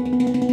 Música